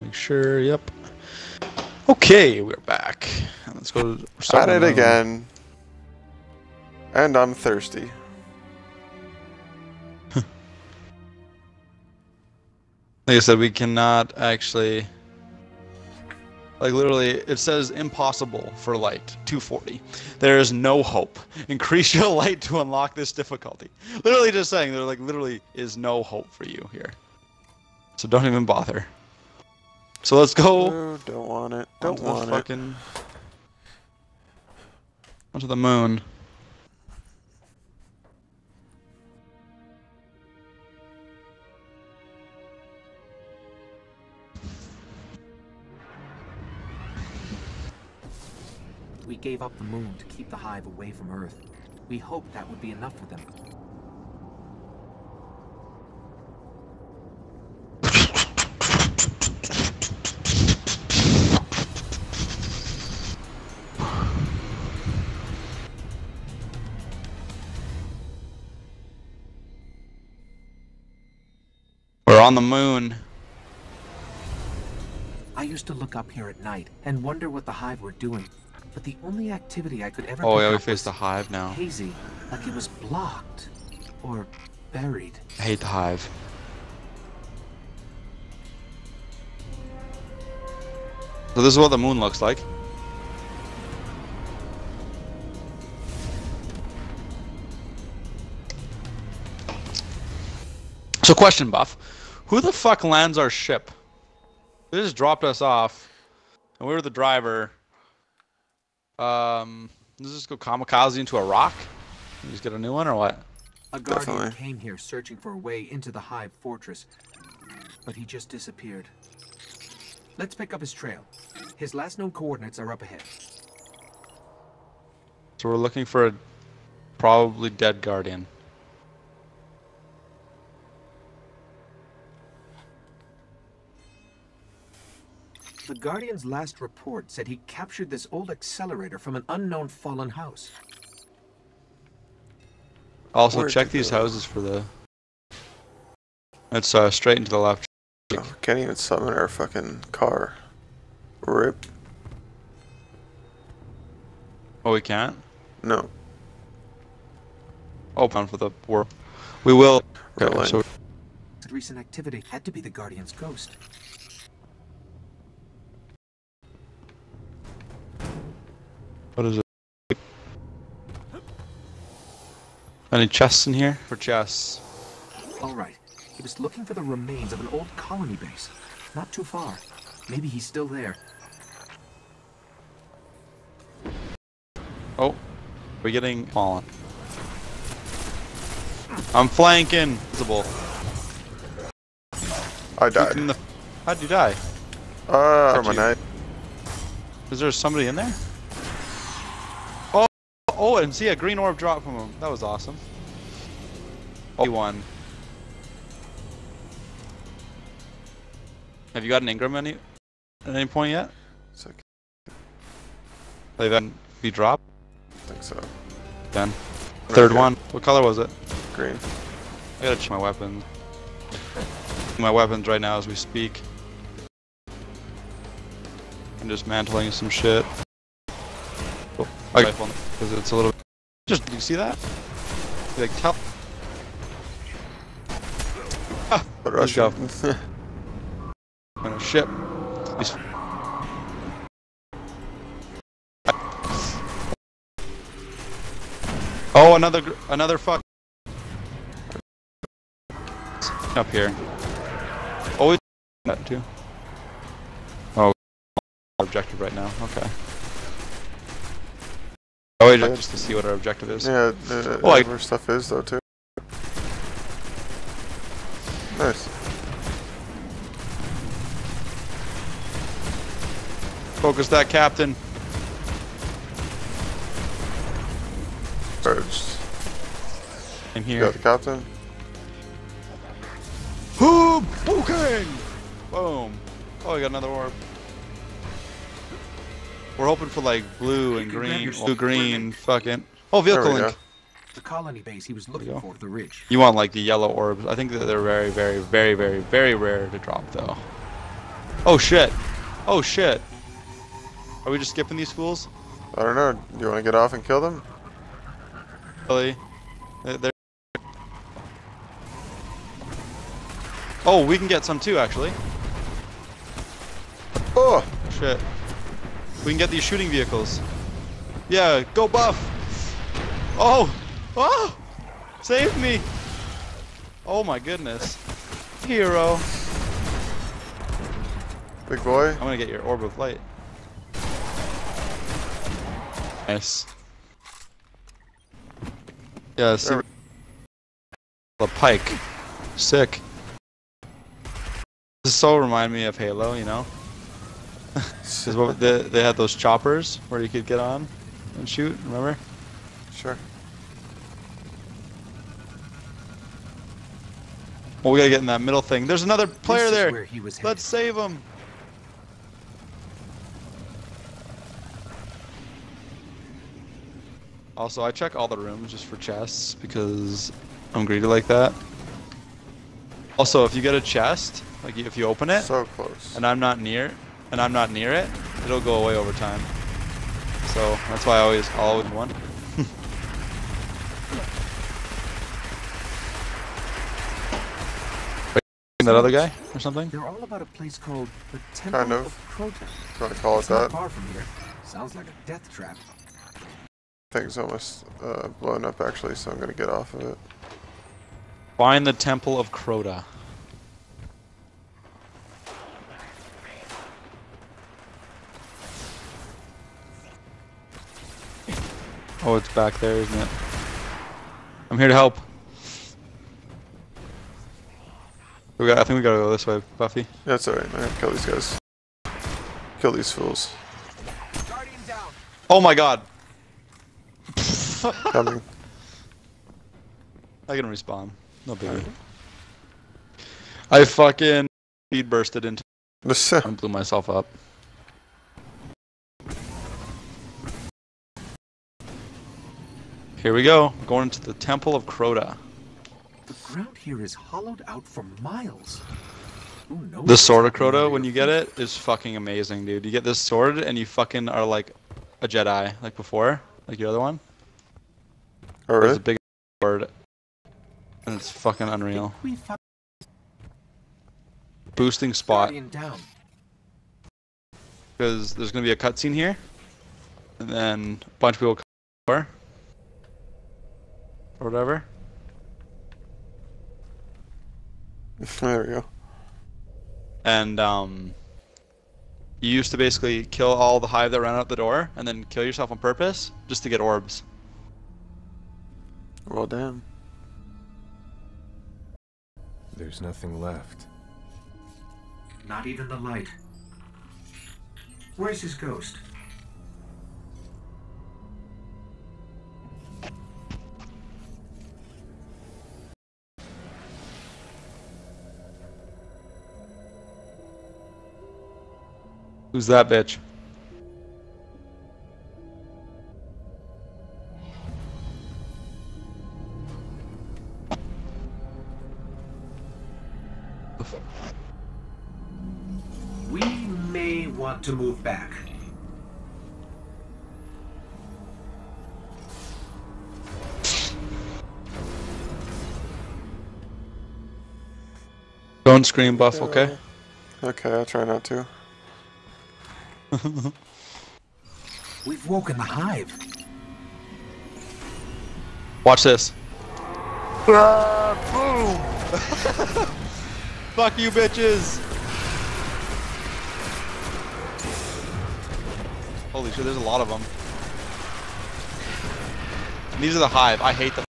Make sure. Yep. Okay, we're back. Let's go. To, At it again. And I'm thirsty. Like I said, we cannot actually. Like literally, it says impossible for light 240. There is no hope. Increase your light to unlock this difficulty. Literally just saying there like literally is no hope for you here. So don't even bother. So let's go. Ooh, don't want it. Don't onto the want it. fucking onto the moon. We gave up the moon to keep the hive away from Earth. We hoped that would be enough for them. On the moon. I used to look up here at night and wonder what the hive were doing. But the only activity I could ever Oh yeah, we face the hive now. hazy, like it was blocked or buried. I hate the hive. So this is what the moon looks like. So question, Buff. Who the fuck lands our ship? They just dropped us off, and we were the driver. Um, does this go kamikaze into a rock? You just get a new one or what? A guardian Definitely. came here searching for a way into the hive fortress, but he just disappeared. Let's pick up his trail. His last known coordinates are up ahead. So we're looking for a probably dead guardian. The Guardian's last report said he captured this old accelerator from an unknown fallen house. Also, Where'd check these go? houses for the. It's uh, straight into the left. Oh, can't even summon our fucking car. Rip. Oh, we can't. No. Open for the war. We will. Okay, Really? so The recent activity had to be the Guardian's ghost. What is it? Any chests in here? For chests. All right. He was looking for the remains of an old colony base. Not too far. Maybe he's still there. Oh, we're getting fallen. I'm flanking. Visible. I died. The- How'd you die? Uh, from a knife. Is there somebody in there? Oh, and see a green orb drop from him. That was awesome. Oh, he won. Have you got an engram any at any point yet? It's okay. They've had be dropped. I think so. Then third Okay. one. What color was it? Green. I gotta check my weapons. My weapons right now as we speak. I'm just mantling some shit. Oh, okay, because it's a little. Just you see that? Like tell. Ah, But Let's go. On a ship. These- Oh, another another fuck. Up here. Oh, we that too. Oh, objective right now. Okay. Oh, wait, just to see what our objective is. yeah, the Oh, I- stuff is though too. Nice. Focus that captain. Birds. I'm You here. got the captain? Boom! Booking! Boom. Oh, we got another orb. We're hoping for like blue and You can grab green. Blue, green, fucking. Oh, vehicle link. The colony base he was looking for, the ridge. You want like the yellow orbs. I think that they're very, very, very, very, very rare to drop though. Oh shit. Oh shit. Are we just skipping these fools? I don't know. Do you want to get off and kill them? Really? They're- they're- Oh, we can get some too, actually. Oh! Shit. We can get these shooting vehicles. Yeah, go buff! Oh! Oh! Save me! Oh my goodness. Hero. Big boy? I'm gonna get your orb of light. Nice. Yeah, see the pike. Sick. This so remind me of Halo, you know? Because they, they had those choppers where you could get on and shoot. Remember? Sure. Well, we gotta get in that middle thing. There's another player there. where he was Let's save him. Also, I check all the rooms just for chests because I'm greedy like that. Also, if you get a chest, like if you open it So close. and I'm not near, and I'm not near it, it'll go away over time. So that's why I always, I'll always one. that other guy or something? They're all about a place called the Temple Kind of. of Crota. Do you want to call it It's not that? far from here. Sounds like a death trap. Thing's almost uh, blown up actually, so I'm gonna get off of it. Find the Temple of Crota. Oh, it's back there, isn't it? I'm here to help. We got, I think we gotta go this way, Buffy. Yeah, alright, man. Kill these guys. Kill these fools. Oh my god! Coming. I can respawn. No biggie. I fucking speed bursted into and blew myself up. Here we go. Going into the Temple of Crota. The ground here is hollowed out for miles. Who knows The sword of what's Crota, when you get it, is fucking amazing, dude. You get this sword and you fucking are like a Jedi, like before, like your other one. Oh, it's a Alright. big sword, and it's fucking unreal. Boosting spot. Because there's gonna be a cutscene here, and then a bunch of people come over, or whatever. There we go. And um, you used to basically kill all the hive that ran out the door, and then kill yourself on purpose just to get orbs. Well, damn. There's nothing left. Not even the light. Where's his ghost? Who's that bitch? We may want to move back. Don't scream, buff. Okay. Okay, I'll try not to. We've woken the hive. Watch this. Ah, boom! Fuck you, bitches! Holy shit, there's a lot of them. And these are the hive. I hate the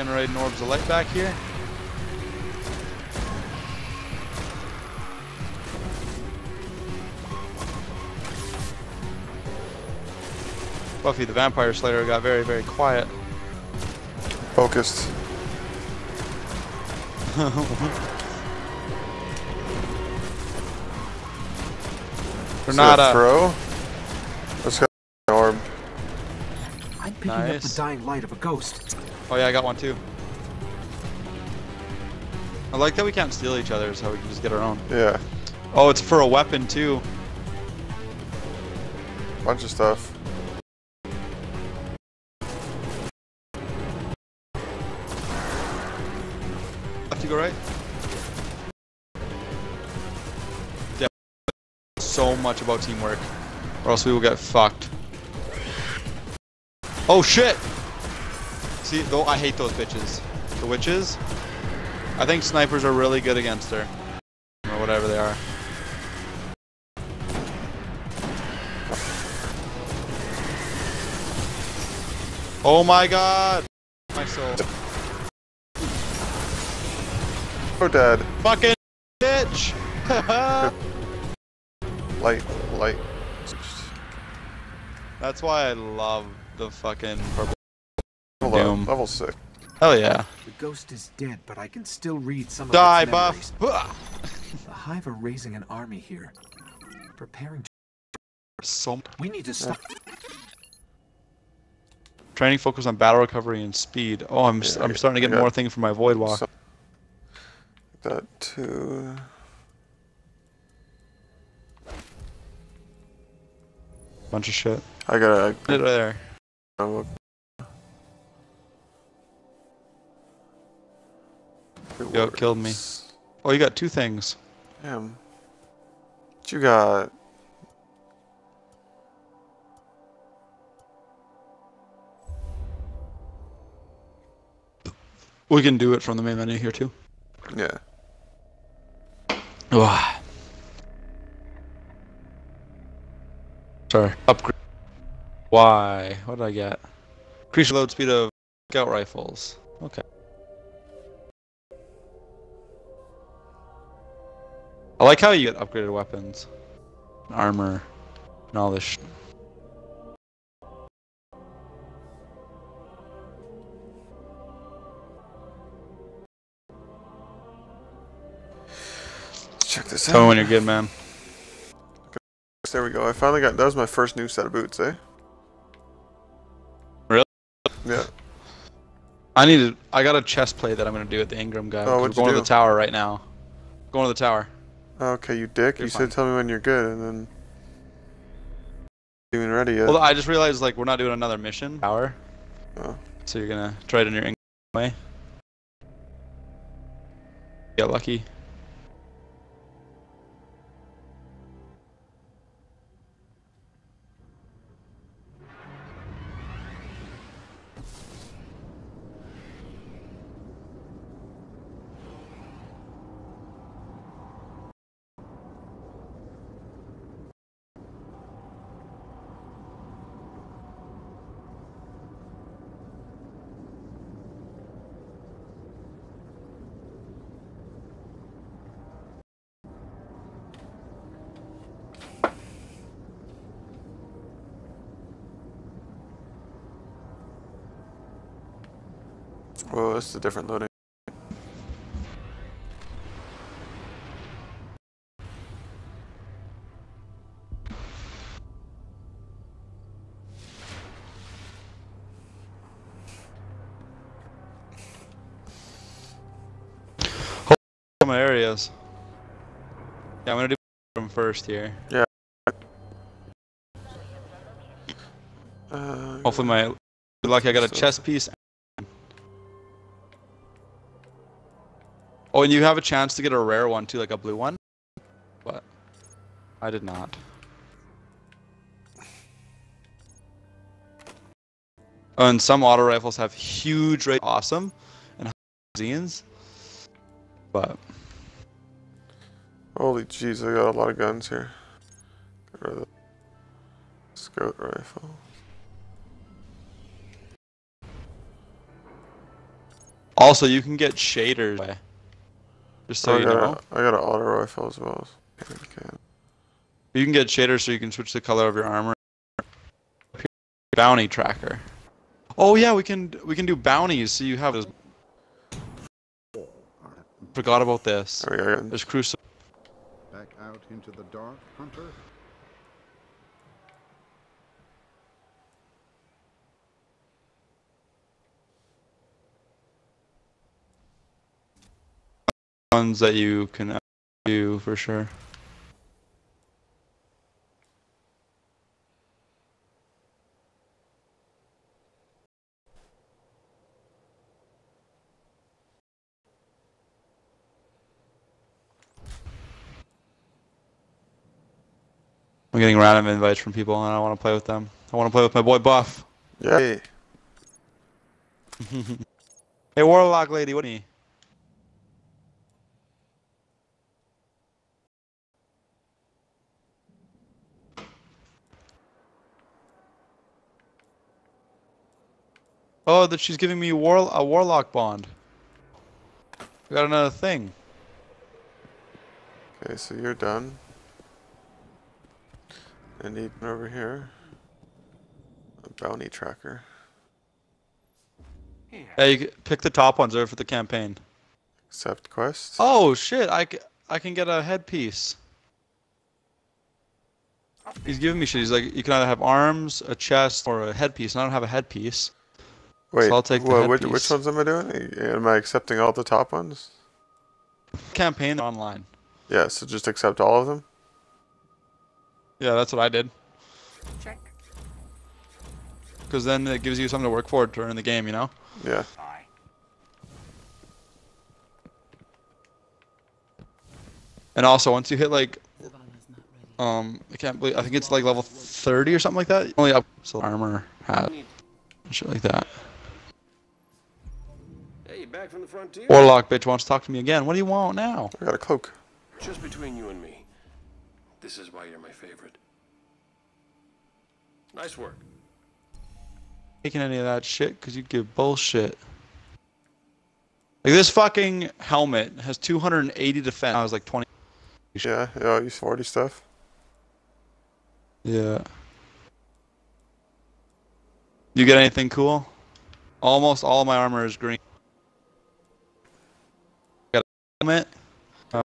generating orbs of light back here. Buffy the Vampire Slayer got very, very quiet. Focused. We're not a a. throw. I'm picking up the dying light of a ghost. Oh yeah, I got one too. I like that we can't steal each other's, how we can just get our own. Yeah. Oh, it's for a weapon too. Bunch of stuff. Left to go right. Yeah. So much about teamwork, or else we will get fucked. Oh shit! See, though I hate those bitches. The witches. I think snipers are really good against her, or whatever they are. Oh my god! My soul. Oh, dead. Fucking bitch! Light. Light. That's why I love the fucking purple. Level. Doom. level six. Hell yeah. The ghost is dead, but I can still read some of Die, its memories. buff! The Hive are raising an army here. Preparing to... So We need to stop... training focus on battle recovery and speed. Oh, I'm Yeah, I'm starting to I get got more things for my void walk. So- That two. Bunch of shit. I gotta. Right there. I, Yo, it killed me. Oh, you got two things. Damn. What you got? We can do it from the main menu here too. Yeah. Ugh. Sorry. Upgrade. Why? What did I get? Increase load speed of scout rifles. Okay. I like how you get upgraded weapons, armor, and all this. Check this Tell me out. when you're good, man. There we go. I finally got. That was my first new set of boots, eh? I need to. I got a chest plate that I'm gonna do with the engram guy. Oh, what'd we're going to the tower right now. Going to the tower. Okay, you dick. You're you fine. said tell me when you're good, and then. Even ready yet? Well, I just realized like we're not doing another mission. Tower. Oh. So you're gonna try it in your engram way. Get lucky. This is a different loading. Some areas. Yeah, I'm gonna do them first here. Uh, Hopefully my lucky. I got a So- chest piece. Oh, and you have a chance to get a rare one too, like a blue one. But I did not. Oh, and some auto rifles have huge rate, awesome, and zines. But Holy jeez, I got a lot of guns here. Get rid of the scout rifle. also you can get shaders. Just so I you got know, a, I got an auto rifle as well. Okay. you can get shaders so you can switch the color of your armor. Bounty tracker. Oh yeah, we can we can do bounties. So you have this. Forgot about this. There we go. There's crucible. Back out into the dark, Hunter. Ones that you can do for sure. I'm getting random invites from people and I want to play with them. I want to play with my boy Buff. Yay. Hey Warlock lady, what do you? Oh, that she's giving me war a warlock bond. I got another thing. Okay, so you're done. I need one over here. A bounty tracker. Here. Yeah, you pick the top ones there for the campaign. Accept quest. Oh shit! I, I can get a headpiece. He's giving me shit. He's like, you can either have arms, a chest, or a headpiece. And I don't have a headpiece. Wait, I'll take the wha- which, headpiece. which ones am I doing? Am I accepting all the top ones? Campaign online. Yeah, so just accept all of them? Yeah, that's what I did. Check. Because then it gives you something to work for during the game, you know? Yeah. Aye. And also, once you hit like, um, I can't believe, I think it's like level 30 or something like that. Only up, so armor, hat, shit like that. Hey, back from the frontier? Warlock bitch wants to talk to me again. What do you want now? I got a cloak. Just between you and me. This is why you're my favorite. Nice work. Taking any of that shit because you give bullshit. Like this fucking helmet has 280 defense. I was like 20. Yeah, yeah, you 40 stuff. Yeah. You get anything cool? Almost all of my armor is green. Helmet, uh,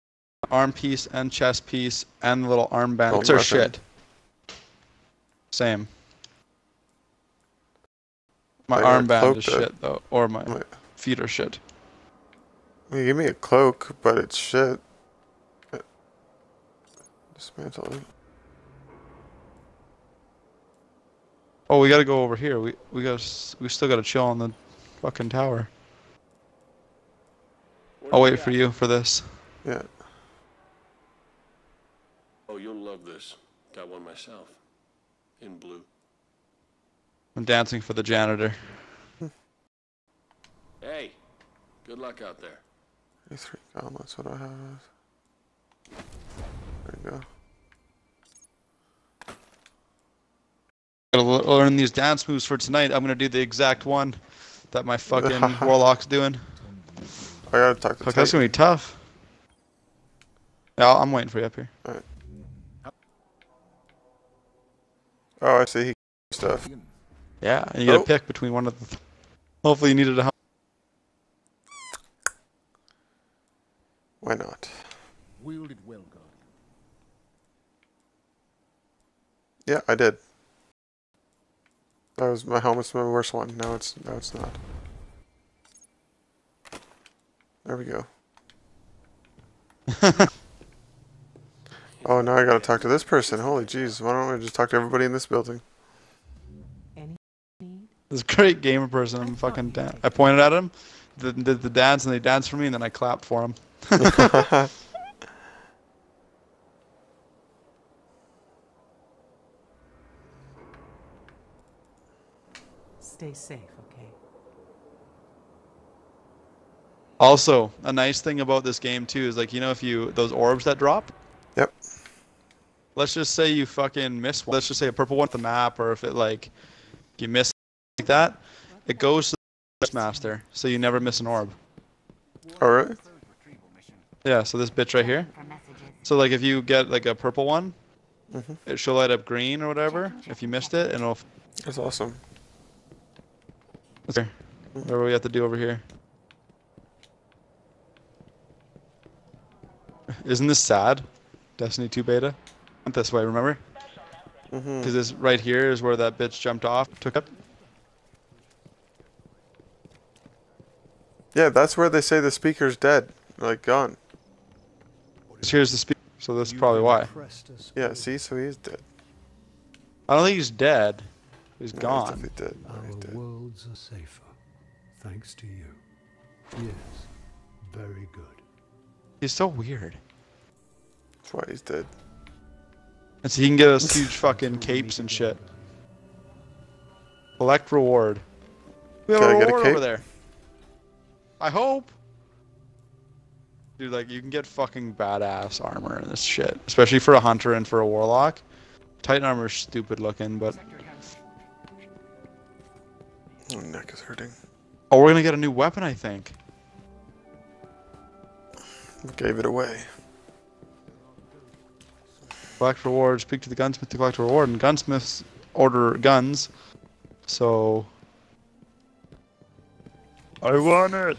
arm piece, and chest piece, and the little armband. It's our shit. Same. My got armband is shit though, or my Wait, feet are shit. you give me a cloak, but it's shit. Dismantle it. Oh, we gotta go over here. We we got we still gotta chill on the fucking tower. What I'll wait for you for this. Yeah. Oh, you'll love this. Got one myself. In blue. I'm dancing for the janitor. Hey, good luck out there. These three gauntlets, what do I have? There you go. Gotta learn these dance moves for tonight. I'm gonna do the exact one that my fucking warlock's doing. I gotta talk to Fuck, that's gonna be tough. Yeah, I'll- I'm waiting for you up here. Oh, I see. He stuff. Yeah, and you gotta Oh. pick between one of the. Th- Hopefully, you needed a help. Why not? Wield it well, Guardian. Yeah, I did. That was my helmet's my worst one. Now it's now it's not. There we go. Oh, now I gotta talk to this person. Holy jeez, why don't I just talk to everybody in this building? This great gamer person. I'm fucking. Dan- I pointed at him, did, did the dance, and they danced for me, and then I clapped for him. Stay safe, okay? Also, a nice thing about this game too is like you know if you those orbs that drop. Yep. Let's just say you fucking miss one. Let's just say a purple one at the map, or if it like you miss like that, it goes to the master, so you never miss an orb. Alright. Yeah. So this bitch right here. So like if you get like a purple one, Mhm. it should light up green or whatever. If you missed it, and it'll. That's awesome. Here. What do we have to do over here? Isn't this sad? Destiny 2 beta? Went this way, remember? Mm-hmm. Because this right here is where that bitch jumped off, took up. Yeah, that's where they say the speaker's dead. Like, gone. Here's the speaker, so that's probably why. Yeah, see? So he's dead. I don't think he's dead. He's No, gone. He's definitely dead. No, he's Our dead. worlds are safer, thanks to you. Yes, very good. He's so weird. That's why he's dead. And so he can get us huge fucking capes and shit. Collect reward. We have Can a I get a reward over there. I hope. Dude, like you can get fucking badass armor in this shit, especially for a hunter and for a warlock. Titan armor's stupid looking, but My neck is hurting. oh, we're gonna get a new weapon, I think. Gave it away. Collect reward. Speak to the gunsmith to collect a reward, and gunsmiths order guns. So. I want it.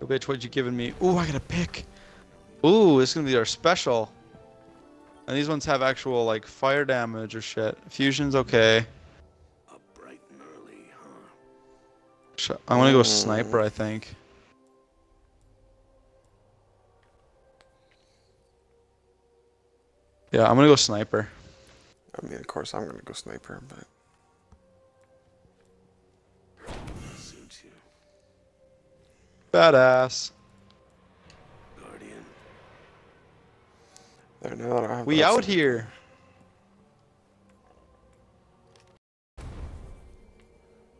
Oh, bitch, what you giving me? Ooh, I got a pick. Ooh, this is gonna be our special. And these ones have actual like fire damage or shit. Fusion's okay. Sh- I'm gonna go mm. sniper, I think. Yeah, I'm gonna go sniper. I mean, of course, I'm gonna go sniper, but Badass. Guardian. there now that I have We out here.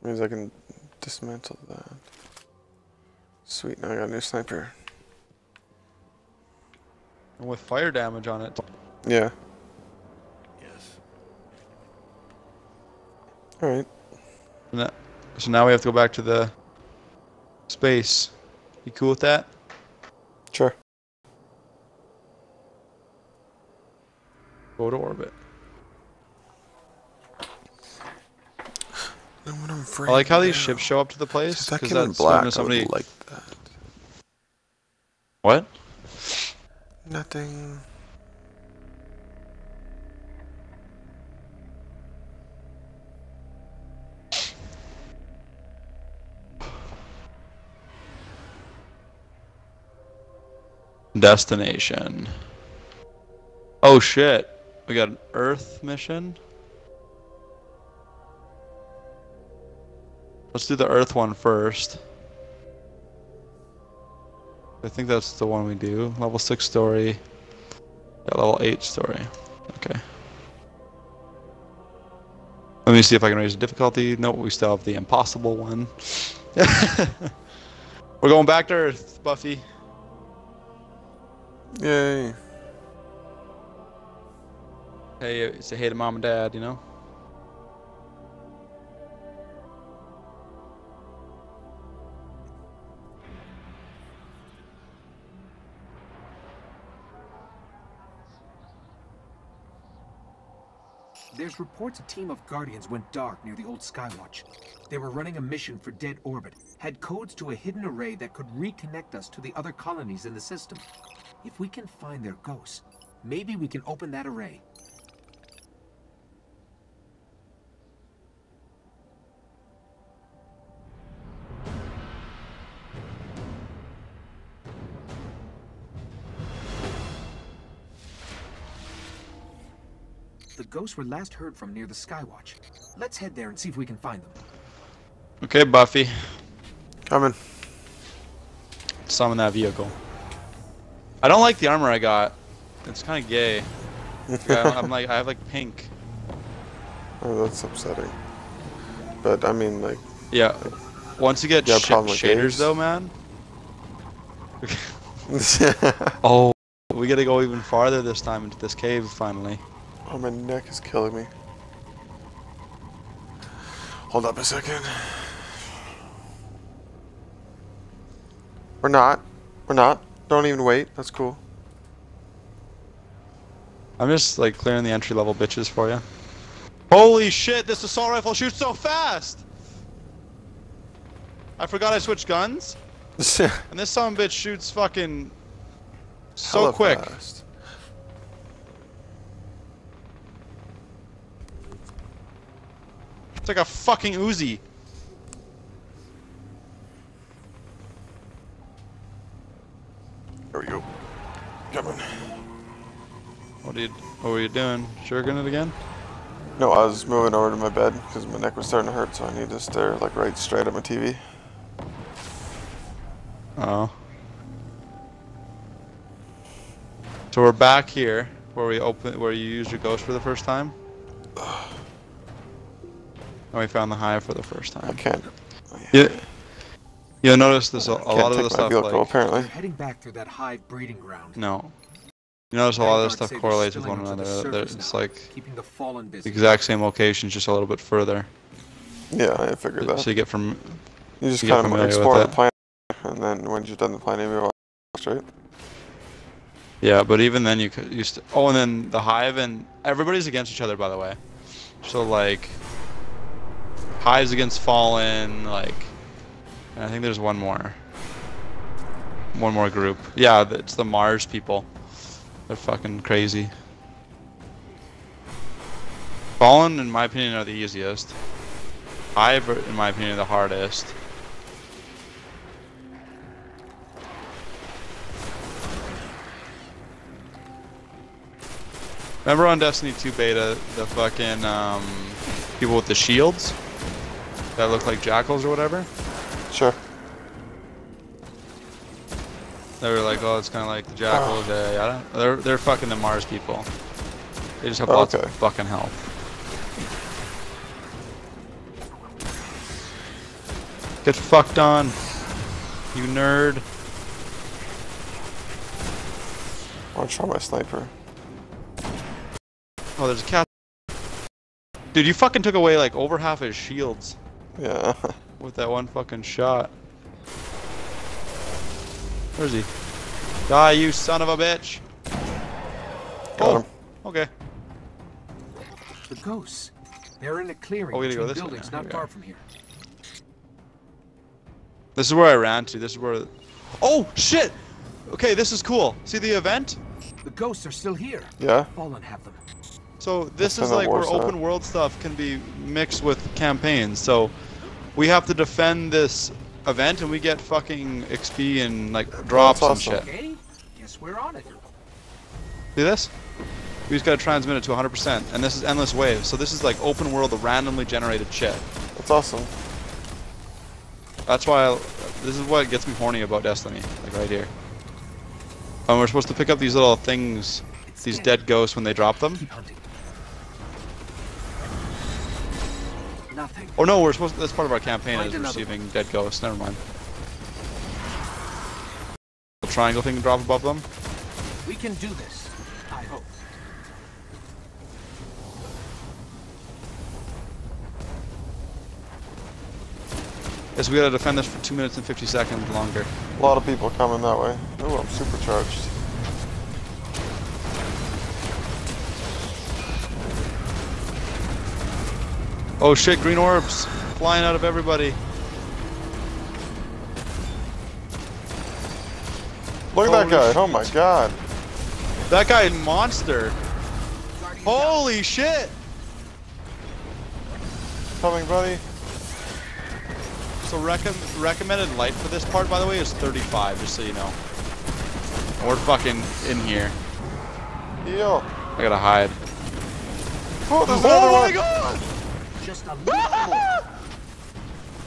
Means I can dismantle that. Sweet, now I got a new sniper. And with fire damage on it. Yeah. Yes. Alright. So now we have to go back to the space. You cool with that? Sure. Go to orbit. No, what I'm I like how these now- ships show up to the place. If that 'cause came in that's black, when I somebody. would like that. What? Nothing. Destination. Oh shit. We got an Earth mission. Let's do the Earth one first. I think that's the one we do. Level 6 story. Yeah, level 8 story. Okay. Let me see if I can raise the difficulty. No, we still have the impossible one. We're going back to Earth, Buffy. Yay. Hey, say hey to mom and dad, you know? There's reports a team of Guardians went dark near the old Skywatch. They were running a mission for Dead Orbit, had codes to a hidden array that could reconnect us to the other colonies in the system. If we can find their ghosts, maybe we can open that array. Ghosts were last heard from near the Skywatch. Let's head there and see if we can find them. Okay, Buffy. Coming. Summon that vehicle. I don't like the armor I got. It's kind of gay. Yeah, I'm like, I have like pink. Oh, that's upsetting. But I mean, like, Yeah. Once you get You have sh- problem with shaders games? though, man. Oh, we gotta go even farther this time into this cave finally. Oh, my neck is killing me. Hold up a second. We're not. We're not. Don't even wait. That's cool. I'm just like clearing the entry level bitches for you. Holy shit, this assault rifle shoots so fast! I forgot I switched guns, and this son of a bitch shoots fucking so Hella quick. fast. It's like a fucking Uzi. There we go. Coming. What are you what were you doing? Sugaring it again? No, I was moving over to my bed because my neck was starting to hurt, so I need to stare like right straight at my TV. Oh. So we're back here where we open where you used your ghost for the first time. And we found the hive for the first I time. can't. Yeah. You'll notice there's a, a lot of take the my stuff vehicle like apparently. Heading back through that hive breeding ground. no. You notice a lot of this stuff correlates with one onto the another. It's now, like keeping the fallen the exact same location, just a little bit further. Yeah, I figured that. So you get from You just you kind of explore the planet, and then when you've done the planet, you move on straight. Yeah, but even then you could used to, oh, and then the hive and everybody's against each other, by the way. So like, hives against fallen, like, I think there's one more. One more group. Yeah, it's the Mars people. They're fucking crazy. Fallen, in my opinion, are the easiest. Hive, in my opinion, the hardest. Remember on Destiny 2 beta, the fucking um, people with the shields that look like jackals or whatever? Sure. They were like, oh, it's kind of like the jackals. Yeah, yeah, yeah. They're they're fucking the Mars people. They just have lots Okay. of fucking health. Get fucked on, you nerd. I want to try my sniper. Oh, there's a cat. Dude, you fucking took away like over half his shields Yeah. with that one fucking shot. Where's he? Die, you son of a bitch! Got Oh, him. okay. The ghosts. They're in a clearing Oh, we gotta go this way buildings now. not far from here. This is where I ran to. This is where. Oh shit! Okay, this is cool. See the event? The ghosts are still here. Yeah. Fallen have them. So this That's is like where open world stuff can be mixed with campaigns. So we have to defend this event, and we get fucking XP and like drops and awesome. shit. Okay, guess we're on it. See this? We just gotta transmit it to 100%, and this is endless waves. So this is like open world, of randomly generated shit. That's awesome. That's why I, this is what gets me horny about Destiny, like right here. And we're supposed to pick up these little things, It's these dead. dead ghosts when they drop them. Nothing. Oh no, we're supposed. To, that's part of our campaign Find is another receiving dead ghosts. Never mind. The triangle thing drop above them. We can do this. I hope. Yes, we gotta defend this for two minutes and 50 seconds longer. A lot of people coming that way. Ooh, I'm supercharged. Oh shit, green orbs flying out of everybody. Look at that Holy guy. Oh my god. That guy monster. Holy shit! Coming, buddy. So recom recommended light for this part, by the way, is 35, just so you know. We're fucking in here. Yo. I gotta hide. Oh, there's oh another Oh my one. god! Just a little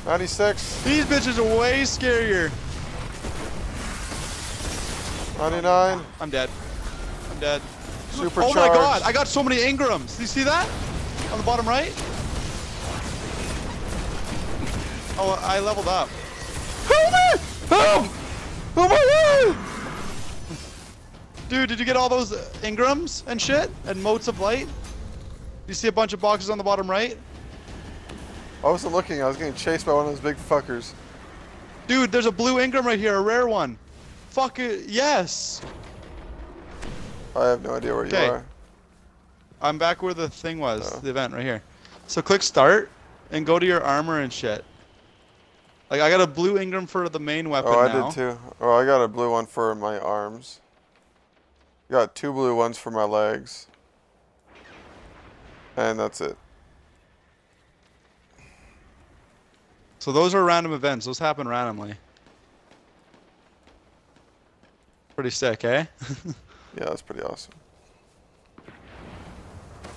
96, These bitches are way scarier. 99, I'm dead. I'm dead. supercharged. Oh my god, I got so many engrams. Do you see that? On the bottom right? Oh, I leveled up. Help me! Help! Oh my god! Dude, did you get all those engrams and shit? And motes of light? You see a bunch of boxes on the bottom right? I wasn't looking. I was getting chased by one of those big fuckers. Dude, there's a blue engram right here, a rare one. Fuck it, yes. I have no idea where you Okay. are. I'm back where the thing was, Oh. the event right here. So click start and go to your armor and shit. Like I got a blue engram for the main oh, weapon Oh, I now. did too. Oh, I got a blue one for my arms. Got two blue ones for my legs. And that's it. So those are random events. Those happen randomly. Pretty sick, eh? Yeah, that's pretty awesome.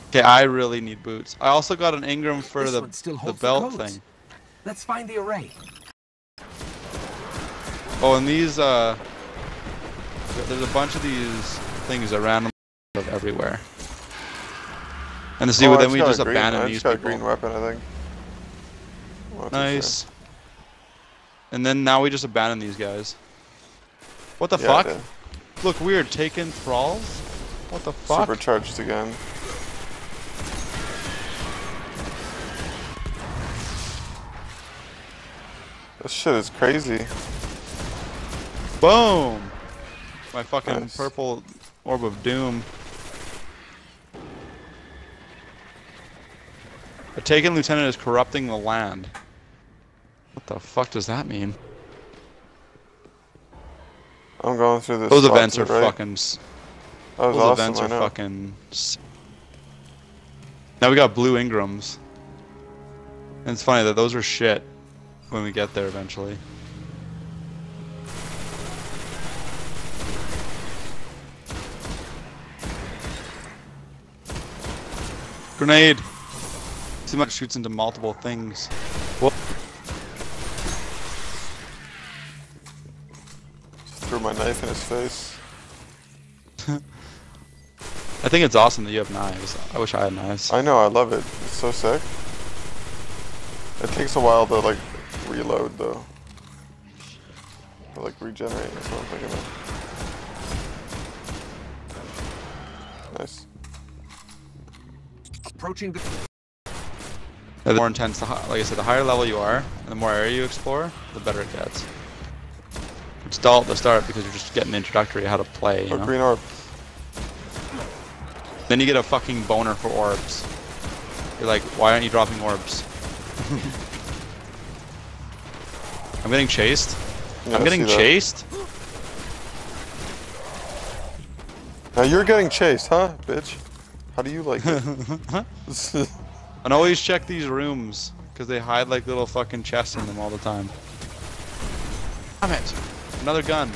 okay, I really need boots. I also got an engram for This the still the holds the belt thing. Let's find the array. Oh, and these uh, there's a bunch of these things that randomly live everywhere. And to see, oh, what then we got a just green, abandon I these just got a people. green weapon, I think. Nice. And then now we just abandon these guys. What the Yeah, fuck? Look weird. Taken thralls? What the fuck? Supercharged again. This shit is crazy. Boom! My fucking Nice. purple orb of doom. A taken lieutenant is corrupting the land. What the fuck does that mean? I'm going through this. Those events are right. fucking. Those awesome, events are fucking. Now we got blue engrams. And it's funny that those are shit when we get there eventually. Grenade! Too much shoots into multiple things. Whoop. Just threw my knife in his face. I think it's awesome that you have knives. I wish I had knives. I know, I love it. It's so sick. It takes a while to like reload though. To like regenerate, that's what I'm thinking of. Nice. Approaching the. The more intense, the like I said, the higher level you are, and the more area you explore, the better it gets. It's dull at the start because you're just getting introductory how to play, you know? green orb. Then you get a fucking boner for orbs. You're like, why aren't you dropping orbs? I'm getting chased. Yeah, I'm getting chased. Now you're getting chased, huh, bitch? How do you like it? And always check these rooms because they hide like little fucking chests in them all the time. Damn it! Another gun.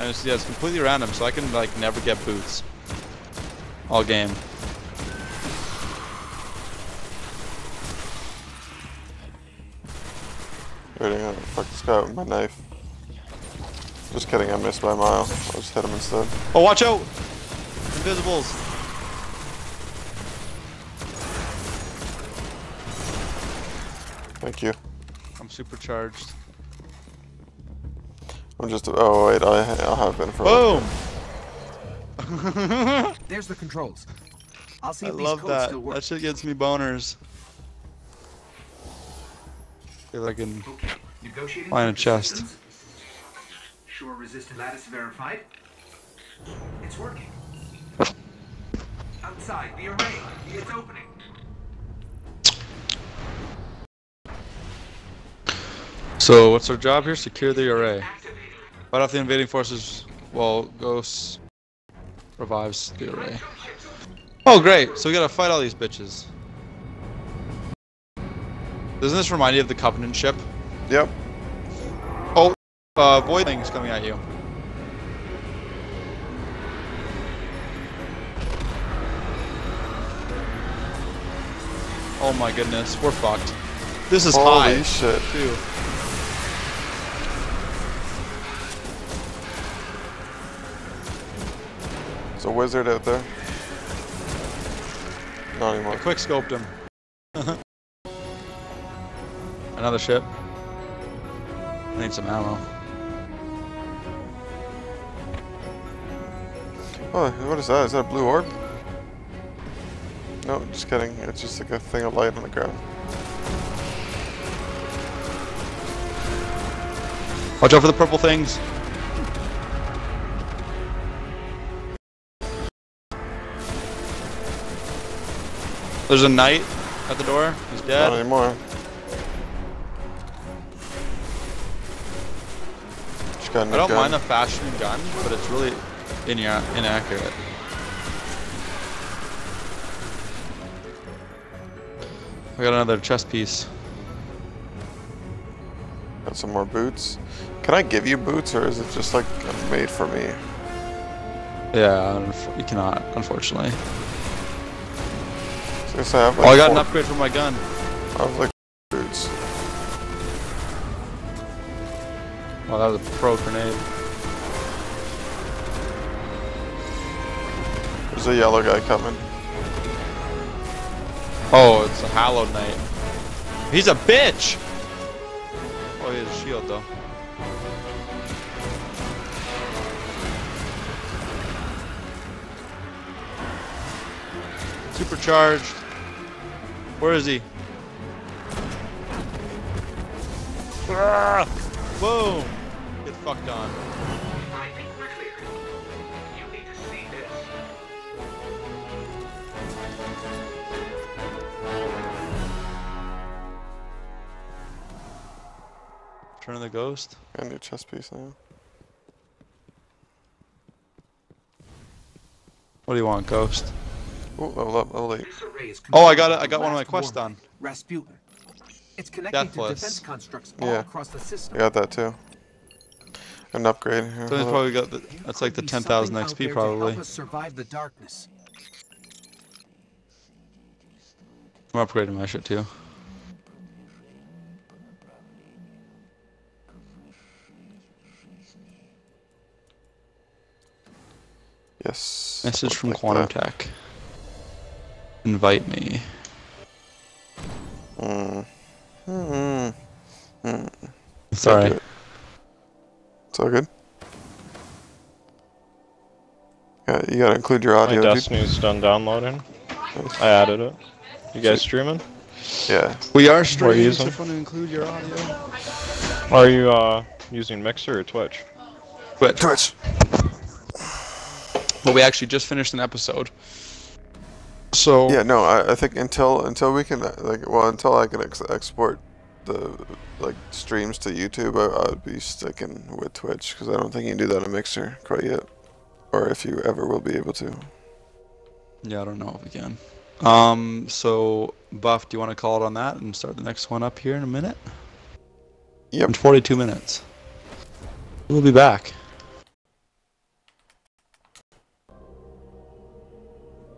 And it's, yeah, it's completely random, so I can like never get boots. All game. Wait, I gotta fuck this guy with my knife. Just kidding, I missed by a mile. I'll just hit him instead. Oh, watch out! Invisibles. Thank you. I'm supercharged. I'm just. Oh wait, I I'll have been for. Boom! There's the controls. I'll see I if these love codes that. still work. That shit gets me boners. If I can Okay. Find a chest. systems. Sure resistant lattice verified. It's working. Outside the array. It's opening. So what's our job here? Secure the array. Fight off the invading forces while Ghost revives the array. Oh great, so we gotta fight all these bitches. Doesn't this remind you of the Covenant ship? Yep. Oh, uh, Void Thing's coming at you. Oh my goodness, we're fucked. This is Holy high, shit. too. There's a wizard out there. Not I anymore. quick scoped him. Another ship. I need some ammo. Oh, what is that? Is that a blue orb? No, just kidding. It's just like a thing of light on the ground. Watch out for the purple things. There's a knight at the door. He's dead. Not anymore. Just got a new I don't gun. mind the fashion gun, but it's really ina- inaccurate. I got another chest piece. Got some more boots. Can I give you boots, or is it just like made for me? Yeah, you cannot, unfortunately. I have uh, Oh, I got an upgrade for my gun. I have like boots. Oh, that was a pro grenade. There's a yellow guy coming. Oh, it's a Hallowed Knight. He's a bitch! Oh, he has a shield, though. Supercharged. Where is he? Ah! Boom! Get fucked on. I think we're clear. You need to see this. Turn of the Ghost. Got a new chest piece now. What do you want, Ghost? Ooh, level up, level 8. This array is Oh, I got it. I got one of my quests done. Rasputin. It's connecting to defense constructs all Yeah. across the system. I got that too. An upgrade here. So he's oh. probably got the, that's like the 10,000 XP to probably. help us survive the darkness. I'm upgrading my shit too. Yes. Message from like Quantum that. Tech. Invite me. Mm. Mm. Mm. Sorry. It's all good. Yeah, you gotta include your My audio. dude. Destiny's done downloading. Nice. I added it. You guys streaming? Yeah. We are streaming, streaming. so So if if want to include your audio. Are you uh using Mixer or Twitch? Twitch. Twitch. But we actually just finished an episode. So Yeah, no, I, I think until until we can like well until I can ex- export the like streams to YouTube, I, I would be sticking with Twitch because I don't think you can do that in Mixer quite yet, or if you ever will be able to. Yeah, I don't know if we can. Um, so Buff, do you want to call it on that and start the next one up here in a minute? Yep. In 42 minutes. We'll be back.